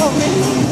Oh, really?